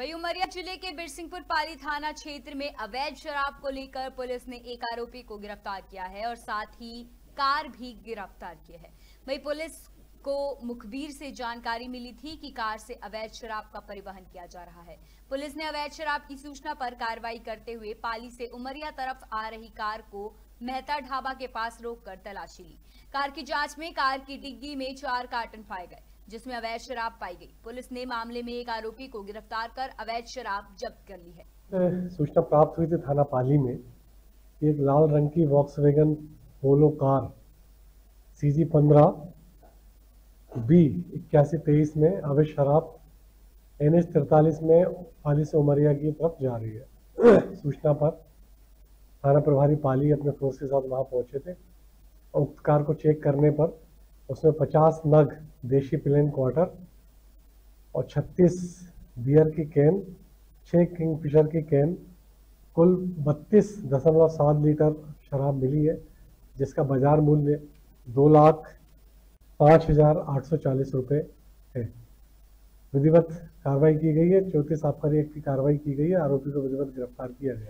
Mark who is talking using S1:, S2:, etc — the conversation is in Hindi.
S1: वही उमरिया ज़िले के बिरसिंहपुर पाली थाना क्षेत्र में अवैध शराब को लेकर पुलिस ने एक आरोपी को गिरफ़्तार किया है और साथ ही कार भी गिरफ़्तार की है। वही पुलिस को मुखबिर से जानकारी मिली थी कि कार से अवैध शराब का परिवहन किया जा रहा है। पुलिस ने अवैध शराब की सूचना पर कार्रवाई करते हुए पाली से उमरिया तरफ़ आ रही कार को मेहता ढाबा के पास रोककर तलाशी ली। कार की जाँच में कार की डिग्गी में चार कार्टन पाए गए। जिसमें अवैध शराब पाई गई। पुलिस ने मामले में एक आरोपी को गिरफ़्तार कर अवैध शराब जब्त कर ली है।
S2: सूचना प्राप्त हुई थी थाना पाली में एक लाल रंग की Volkswagen Polo car C G पंद्रह बी इक्यासी तेईस में अवैध शराब एन एच तिरतालीस में पाली से उमरिया की तरफ़ जा रही है। सूचना पर थाना प्रभारी पाली अपने फोर्स के साथ वहाँ पहुँचे थे। उक्त कार को चेक करने पर उसमें 50 नग देशी प्लेन क्वार्टर और 36 बियर की कैन छः किंग फिशर की कैन, कुल बत्तीस दशमलव सात लीटर शराब मिली है, जिसका बाज़ार मूल्य दो लाख पाँच हज़ार आठ सौ चालीस रुपये है। विधिवत कार्रवाई की गई है चौंतीस आबकारी एक्ट की कार्रवाई की गई है, आरोपी को विधिवत गिरफ़्तार किया गया है।